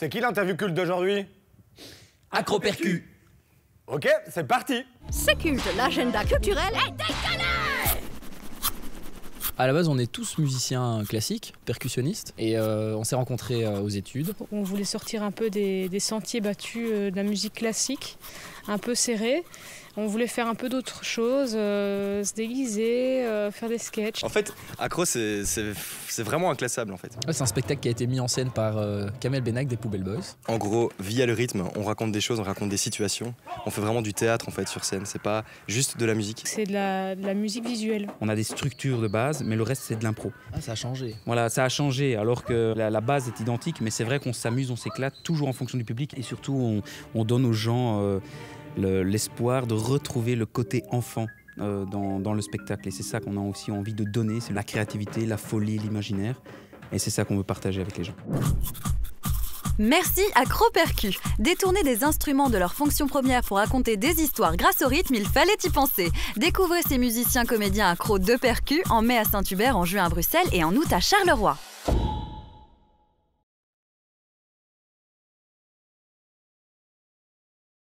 C'est qui l'interview culte d'aujourd'hui? Acropercu. Ok, c'est parti C'est culte, l'agenda culturel est décalé À la base, on est tous musiciens classiques, percussionnistes, et euh, on s'est rencontrés euh, aux études. On voulait sortir un peu des, des sentiers battus euh, de la musique classique, un peu serré. On voulait faire un peu d'autres choses, euh, se déguiser, euh, faire des sketchs. En fait, Accro, c'est vraiment inclassable en fait. Ouais, C'est un spectacle qui a été mis en scène par euh, Kamel Benak des Poubelle Boys. En gros, via le rythme, on raconte des choses, on raconte des situations. On fait vraiment du théâtre en fait sur scène. C'est pas juste de la musique. C'est de la, de la musique visuelle. On a des structures de base, mais le reste c'est de l'impro. Ah, ça a changé. Voilà, ça a changé alors que la, la base est identique, mais c'est vrai qu'on s'amuse, on s'éclate toujours en fonction du public et surtout on, on donne aux gens le- l'espoir de retrouver le côté enfant. euh, dans, le spectacle et c'est ça qu'on a aussi envie de donner, c'est la créativité, la folie, l'imaginaire et c'est ça qu'on veut partager avec les gens. Merci à Cropercu. Détourner des instruments de leur fonction première pour raconter des histoires grâce au rythme, il fallait y penser. Découvrez ces musiciens comédiens accros de percu en mai à Saint-Hubert, en juin à Bruxelles et en août à Charleroi.